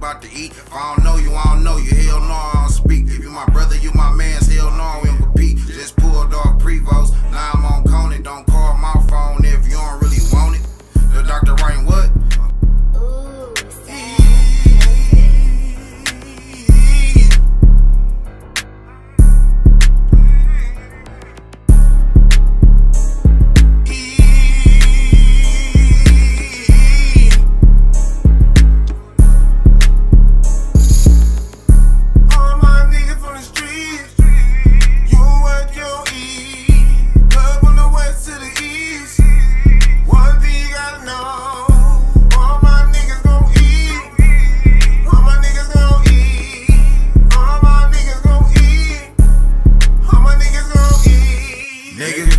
bout to eat. If I don't know you, I don't know you. Hell no, Nigga,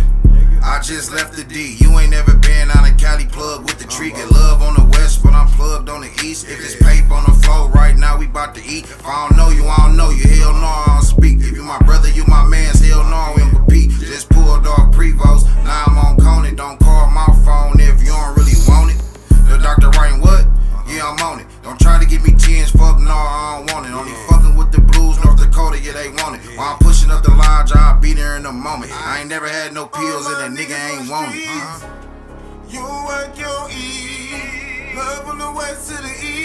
I just left the D. You ain't never been on a Cali plug with the tree. Get love on the west, but I'm plugged on the east. If it's paper on the floor right now, we bout to eat. If I don't know you, I don't know you. Hell no, I don't speak. If you my brother, you my man's. Hell no, we don't compete. Just pulled off Prevost. Now I'm on Coney. Don't call my phone if you don't really want it. The doctor writing what? Yeah, I'm on it. Don't try to give me tens, fuck no, I don't want it. Only fucking with the blues, North Dakota, yeah, they want it. While I'm pushing up the be there in a moment. I ain't never had no pills and that nigga ain't want it. Uh-huh. You work your E. Love from the west to the east.